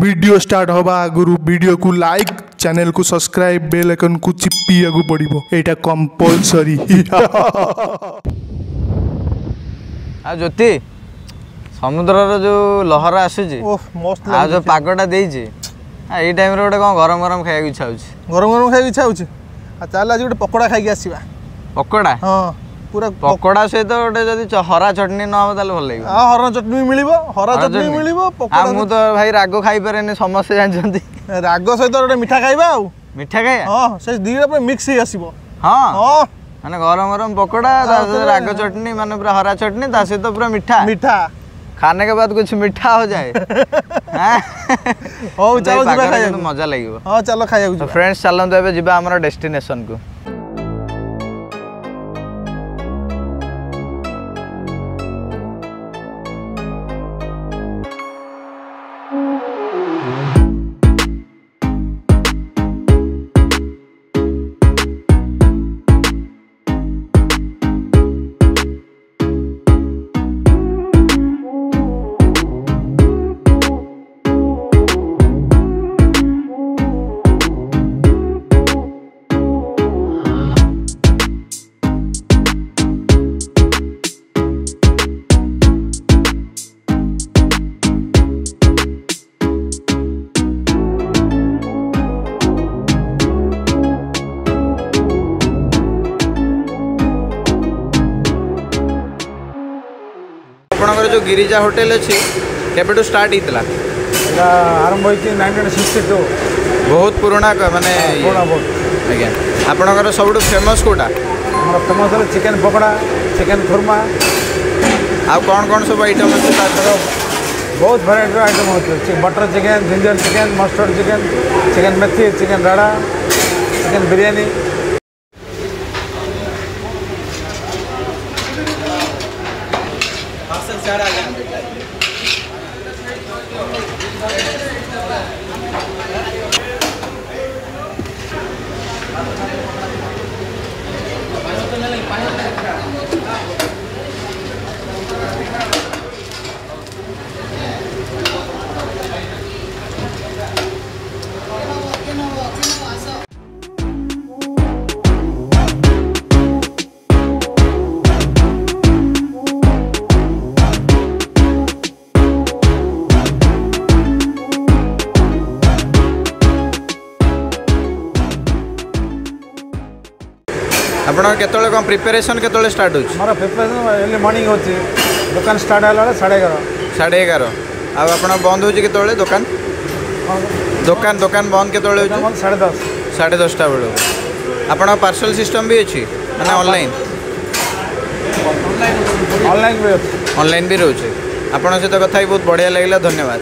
Video start हवा आगु video को लाइक चैनल को सब्सक्राइब बेल आइकन को चिपी आगु पड़िबो एटा कंपलसरी आ ज्योति समुद्र रो जो लहर आसु जे ओह टाइम गोटे कोन गरम गरम खाया इच्छा गरम गरम खाया चल आज गोटे पकोड़ा खाई के पकोड़ा हाँ পুরা পকোড়া সহিত গোটে যদি হরা চটনি ন হবে তাহলে ভাল লাগিব হ্যাঁ হরা চটনি মিলিব হরা চটনি মিলিব পকোড়া মু তো ভাই রাগ খাই পারেনি সমস্তে জানিছন্তি রাগ সহিত গোটে মিঠা খাইবা আউ মিঠা খাইয়া হ্যাঁ সে দিটা পুরো মিক্স হই আসিব হ্যাঁ হ্যাঁ মানে গরম গরম পকোড়া তা সাথে রাগ চটনি মানে পুরা হরা চটনি তা সহিত পুরা মিঠা মিঠা खाने के बाद कुछ मीठा हो जाए हो चलो मजा लगे हाँ चलो खाया फ्रेंड्स चलो तो डेस्टिनेसन को जो गिरीजा होटेल अच्छी केबेठू स्टार्ट ହେଇଥିଲା ଏଇଟା ଆରମ୍ଭ ହେଇଛି ନାଇନଟିନ୍ ସିକ୍ସଟି ଟୁ ବହୁତ ପୁରୁଣା ମାନେ ଆଜ୍ଞା ଆପଣଙ୍କର ସବୁଠୁ ଫେମସ୍ କେଉଁଟା ଆମର ଫେମସ୍ ହେଲା ଚିକେନ୍ ପକୋଡ଼ା ଚିକେନ୍ ଖୁର୍ମା ଆଉ କ'ଣ କ'ଣ ସବୁ ଆଇଟମ୍ ଅଛି ତା ସହିତ ବହୁତ ଭେରାଇଟିର ଆଇଟମ୍ ହେଉଛି butter chicken ginger chicken mustard chicken chicken ମେଥି chicken rara chicken biryani secara ya. Pasok na lang, pasok na lang. আপনার কেতবে কম প্রিপারেসন কেতবে স্টার্ট হচ্ছে আমার প্রিপারেসন এর্লি মর্নিং হচ্ছে দোকান স্টার্ট হল সাড়ে এগারো সাড়ে এগারো আর আপনার বন্ধ হচ্ছে কেতবে দোকান দোকান দোকান বন্ধ কেতবে হচ্ছে সাড়ে দশ সাড়ে দশটা বেড়ে আপনার পার্সেল সিস্টম বি আছে মানে অনলাইন অনলাইন অনলাইন বি রয়েছে আপনার সহ কথা বহু বড়িয়া লাগলা ধন্যবাদ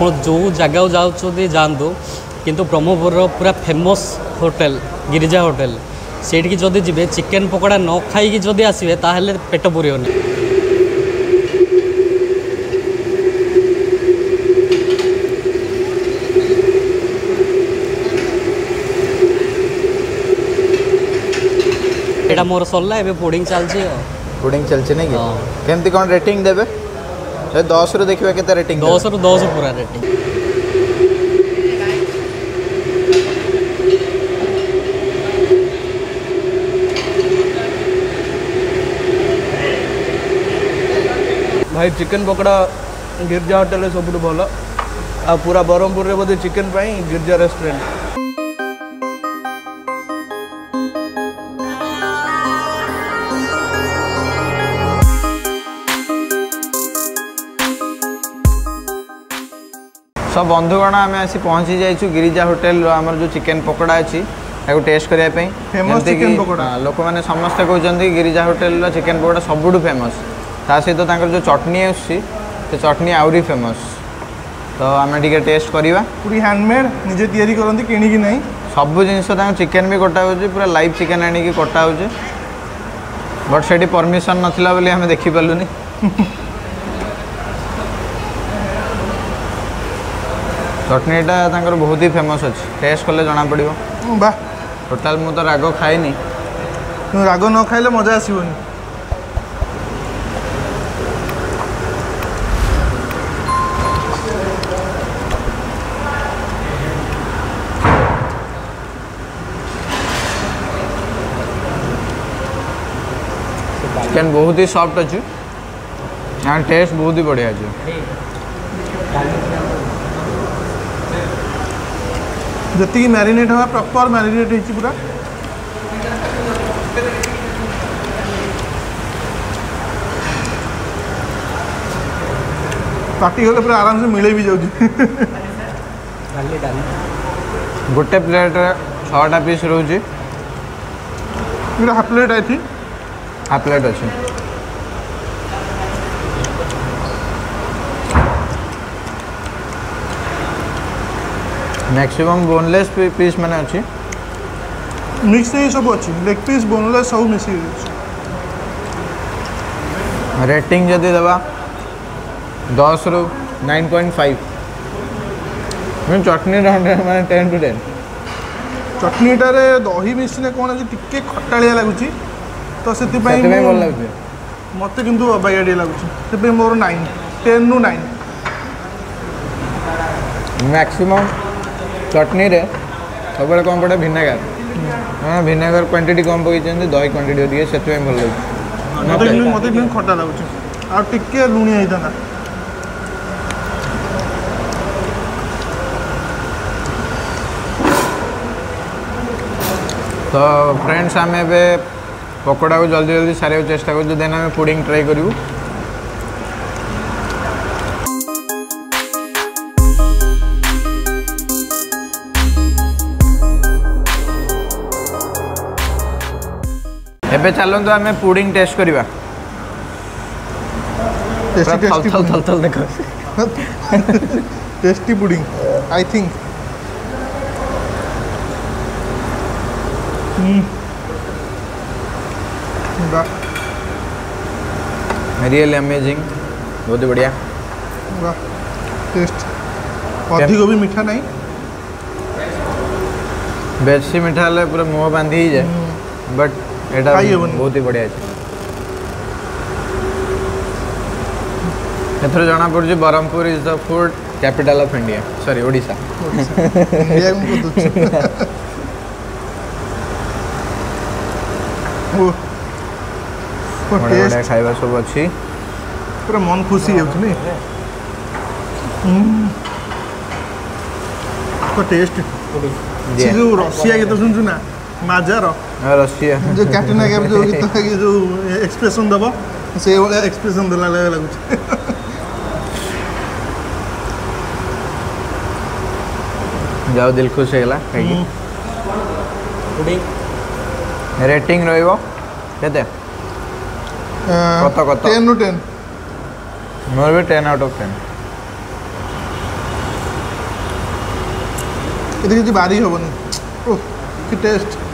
ଆପଣ ଯେଉଁ ଜାଗାକୁ ଯାଉଛନ୍ତି ଯାଆନ୍ତୁ କିନ୍ତୁ ବ୍ରହ୍ମପୁରର ପୁରା ଫେମସ୍ ହୋଟେଲ ଗିରିଜା ହୋଟେଲ ସେଇଠିକି ଯଦି ଯିବେ ଚିକେନ୍ ପକୋଡ଼ା ନ ଖାଇକି ଯଦି ଆସିବେ ତାହେଲେ ପେଟ ପୁରିବନି ଏଇଟା ମୋର ସରିଲା ଏବେ ପୋଡ଼ିଂ ଚାଲିଛି ଆଉ ପୋଡ଼ିଂ ଚାଲିଛି ନାଇଁ କି କେମିତି କ'ଣ ରେଟିଂ ଦେବେ है 10 ରୁ ଦେଖିବା କେତେ ରେଟିଂ 10 ରୁ 10 ପୁରା ରେଟିଂ ଭାଇ ଚିକେନ୍ ପକୋଡ଼ା ଗିର୍ଜା ହୋଟେଲରେ ସବୁଠୁ ଭଲ ଆଉ ପୁରା ବ୍ରହ୍ମପୁରରେ ବୋଧେ ଚିକେନ୍ ପାଇଁ ଗିର୍ଜା ରେଷ୍ଟୁରାଣ୍ଟ সব বন্ধুগণ আমি আসি পৌঁছি যাইছু গিরিজা হোটেল আমার যে চিকেন পকোড়া আছে ତାକୁ ଟେଷ୍ଟ କରିବା ପାଇଁ ଯେମିତିକି ଲୋକମାନେ ସମସ୍ତେ କହୁଛନ୍ତି ଗିରିଜା ହୋଟେଲର ଚିକେନ ପକୋଡ଼ା ସବୁଠୁ ଫେମସ୍ ତା ସହିତ ତାଙ୍କର ଯେଉଁ ଚଟଣି ଆସୁଛି ସେ ଚଟଣି ଆହୁରି ଫେମସ୍ ତ ଆମେ ଟିକେ ଟେଷ୍ଟ କରିବା ପୁରୀ ହ୍ୟାଣ୍ଡମେଡ୍ ନିଜେ ତିଆରି କରନ୍ତି କିଣିକି ନାହିଁ ସବୁ ଜିନିଷ ତାଙ୍କ ଚିକେନ ବି କଟା ହେଉଛି ପୁରା ଲାଇଭ୍ ଚିକେନ ଆଣିକି କଟା ହେଉଛି ବଟ୍ ସେଠି ପରମିସନ୍ ନଥିଲା ବୋଲି ଆମେ ଦେଖିପାରିଲୁନି चटनीटा बहुत ही फेमस अच्छे टेस्ट कले जना पड़ो बा टोटाल मुझे तो राग खाए राग न खाइले मजा आस चिकेन बहुत ही सॉफ्ट अच्छे टेस्ट बहुत ही बढ़िया अच्छे जी मैरिनेट हाँ प्रपर मैरिनेट हो पूरा पार्टी गले पूरा आराम से मिले भी जाऊँ गोटे प्लेट छा पीस रोज हाफ प्लेट आई थी हाफ प्लेट अच्छी मैक्सिमम बोनलेस पीस मैंने अच्छी मिक्स ही सब अच्छी लेग पीस बोनलेस सब मिक्स ही रेटिंग जदि दबा 10 रु फाइव मैं चटनी मैं टेन टू टेन चटनी टारे दही मिसने कौन कोन जे टिके खटाळिया लागु छी तो सेति पई सेति पई बोल मोर नाइन टेन रु नाइन मैक्सिमम चटनी रे सब कौन पटे भिनेगार हाँ भिनेगार क्वांटिटी कम पकड़ दही क्वांटिटी अधिक से भल लगे खटा लगे लुणी आई तो फ्रेंड्स आम ए पकोड़ा को जल्दी जल्दी सारे चेस्ट करें पुडिंग ट्राई करूँ ଏବେ ଚାଲନ୍ତୁ ଆମେ देखो tasty pudding I think hmm think real amazing बहुत बढ़िया टेस्ट अधिक भी मीठा नहीं बेसी मीठा पूरा मुंह बांधी जाए बट এটা বহুত হি বঢ়িয়া আছে ଏଥିରୁ ଜଣାପଡ଼ୁଛି Brahmapur is the food capital of India sorry Odisha ଖାଇବା ସବୁ ଅଛି ପୁରା ମନ ଖୁସି ହେଉଛି ନାଇଁ ଟେଷ୍ଟ ସେ ଯେଉଁ ରଷିଆ ଗୀତ ଶୁଣୁଛୁ ନା ମାଜାର ରସିଆ ଯେଉଁ କ୍ୟାଟ୍ରିନା କେଫ୍ ଯେଉଁ ଗୀତ ଯେଉଁ ଏକ୍ସପ୍ରେସନ୍ ଦେବ ସେଇଭଳିଆ ଏକ୍ସପ୍ରେସନ୍ ଦେଲା ଭଳିଆ ଲାଗୁଛି ଯାଉ ଦିଲ ଖୁସି ହେଇଗଲା ଖାଇକି ରେଟିଂ ରହିବ କେତେ কত কত 10 টু 10 মোর বি 10 আউট অফ 10 এটা কিছু বাড়ি হবনি ও কি টেস্ট